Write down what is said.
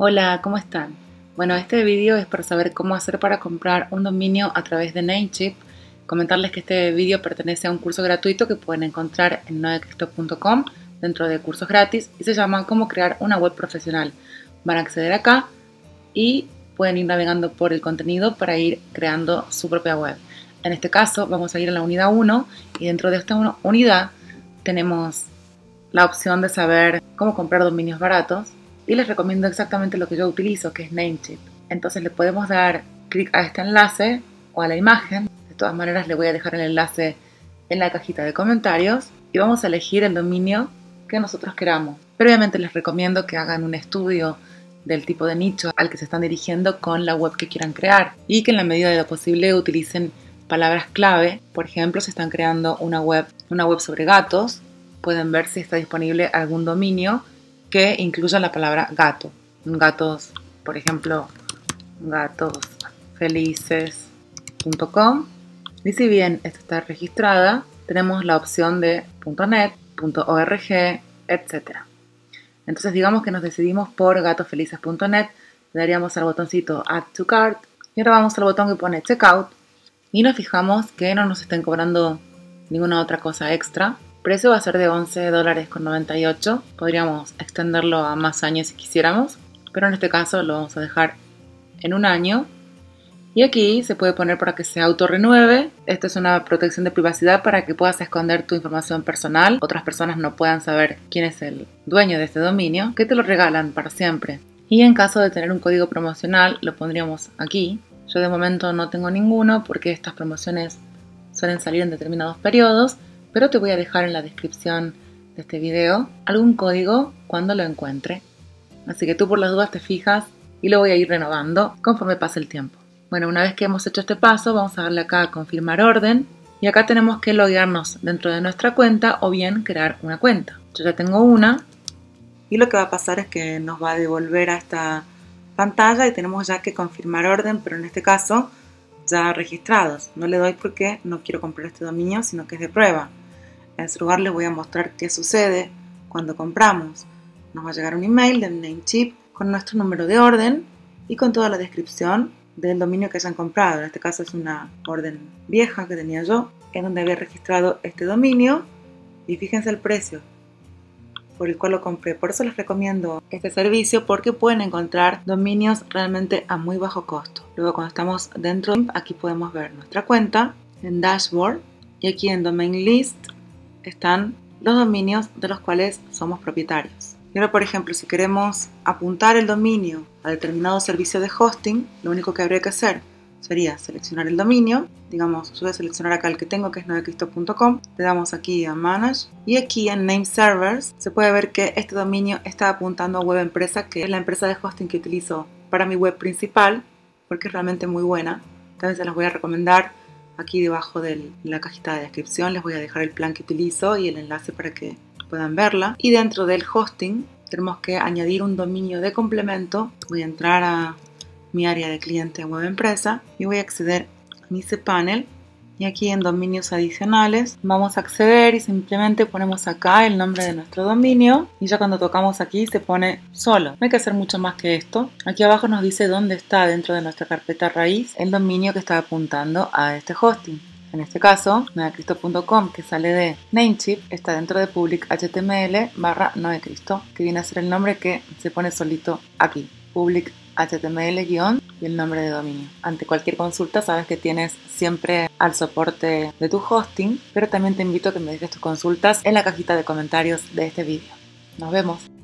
Hola, ¿cómo están? Bueno, este video es para saber cómo hacer para comprar un dominio a través de Namecheap. Comentarles que este video pertenece a un curso gratuito que pueden encontrar en nodecristo.com dentro de cursos gratis y se llama Cómo crear una web profesional. Van a acceder acá y pueden ir navegando por el contenido para ir creando su propia web. En este caso vamos a ir a la unidad 1 y dentro de esta unidad tenemos la opción de saber cómo comprar dominios baratos y les recomiendo exactamente lo que yo utilizo, que es Namecheap. Entonces le podemos dar clic a este enlace o a la imagen. De todas maneras le voy a dejar el enlace en la cajita de comentarios y vamos a elegir el dominio que nosotros queramos. Previamente les recomiendo que hagan un estudio del tipo de nicho al que se están dirigiendo con la web que quieran crear y que en la medida de lo posible utilicen palabras clave. Por ejemplo, si están creando una web, una web sobre gatos, pueden ver si está disponible algún dominio que incluya la palabra gato. Gatos, por ejemplo, gatosfelices.com. Y si bien esta está registrada, tenemos la opción de .net, .org, etc. Entonces digamos que nos decidimos por gatosfelices.net, le daríamos al botoncito Add to Cart y ahora vamos al botón que pone Checkout y nos fijamos que no nos estén cobrando ninguna otra cosa extra precio va a ser de 11 dólares con 98. Podríamos extenderlo a más años si quisiéramos, pero en este caso lo vamos a dejar en un año. Y aquí se puede poner para que se autorrenueve. Esto es una protección de privacidad para que puedas esconder tu información personal. Otras personas no puedan saber quién es el dueño de este dominio, que te lo regalan para siempre. Y en caso de tener un código promocional, lo pondríamos aquí. Yo de momento no tengo ninguno porque estas promociones suelen salir en determinados periodos pero te voy a dejar en la descripción de este video algún código cuando lo encuentre. Así que tú por las dudas te fijas y lo voy a ir renovando conforme pase el tiempo. Bueno, una vez que hemos hecho este paso, vamos a darle acá a confirmar orden y acá tenemos que loguearnos dentro de nuestra cuenta o bien crear una cuenta. Yo ya tengo una y lo que va a pasar es que nos va a devolver a esta pantalla y tenemos ya que confirmar orden, pero en este caso ya registrados. No le doy porque no quiero comprar este dominio, sino que es de prueba. En ese lugar les voy a mostrar qué sucede cuando compramos. Nos va a llegar un email de Namecheap con nuestro número de orden y con toda la descripción del dominio que hayan comprado. En este caso es una orden vieja que tenía yo, en donde había registrado este dominio y fíjense el precio por el cual lo compré. Por eso les recomiendo este servicio porque pueden encontrar dominios realmente a muy bajo costo. Luego cuando estamos dentro, aquí podemos ver nuestra cuenta en Dashboard y aquí en Domain List están los dominios de los cuales somos propietarios. Y ahora, por ejemplo, si queremos apuntar el dominio a determinado servicio de hosting, lo único que habría que hacer sería seleccionar el dominio. Digamos, yo voy a seleccionar acá el que tengo, que es nodecristo.com. Le damos aquí a Manage. Y aquí en Name Servers se puede ver que este dominio está apuntando a Web Empresa, que es la empresa de hosting que utilizo para mi web principal, porque es realmente muy buena. También se las voy a recomendar Aquí debajo de la cajita de descripción les voy a dejar el plan que utilizo y el enlace para que puedan verla. Y dentro del hosting tenemos que añadir un dominio de complemento. Voy a entrar a mi área de cliente web empresa y voy a acceder a mi cPanel y aquí en dominios adicionales vamos a acceder y simplemente ponemos acá el nombre de nuestro dominio y ya cuando tocamos aquí se pone solo. No hay que hacer mucho más que esto. Aquí abajo nos dice dónde está dentro de nuestra carpeta raíz el dominio que está apuntando a este hosting. En este caso, noecristo.com, que sale de Namecheap, está dentro de public html barra noecristo, que viene a ser el nombre que se pone solito aquí, public HTML- y el nombre de dominio. Ante cualquier consulta sabes que tienes siempre al soporte de tu hosting, pero también te invito a que me dejes tus consultas en la cajita de comentarios de este vídeo. Nos vemos.